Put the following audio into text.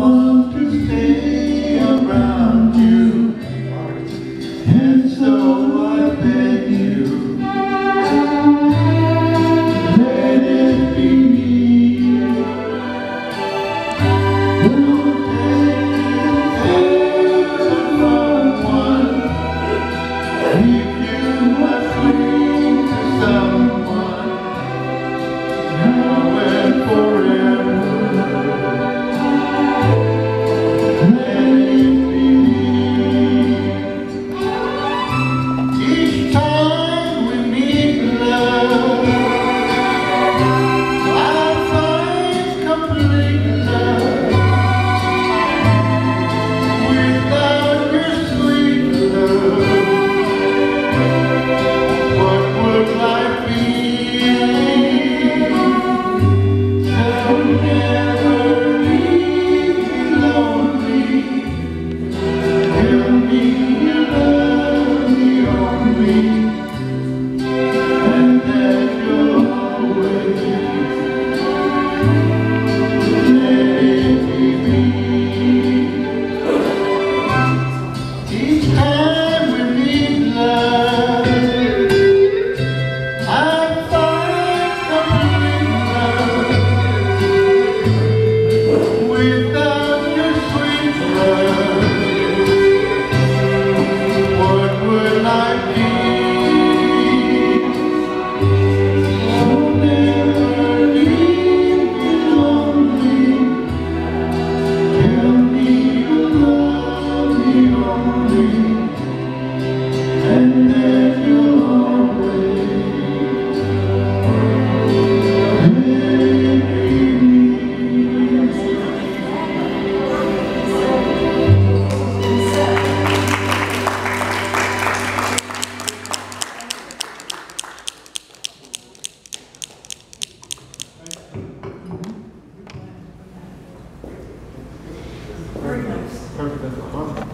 want to stay around you. And so I beg you Let it be You. would I be? perfect as a mother.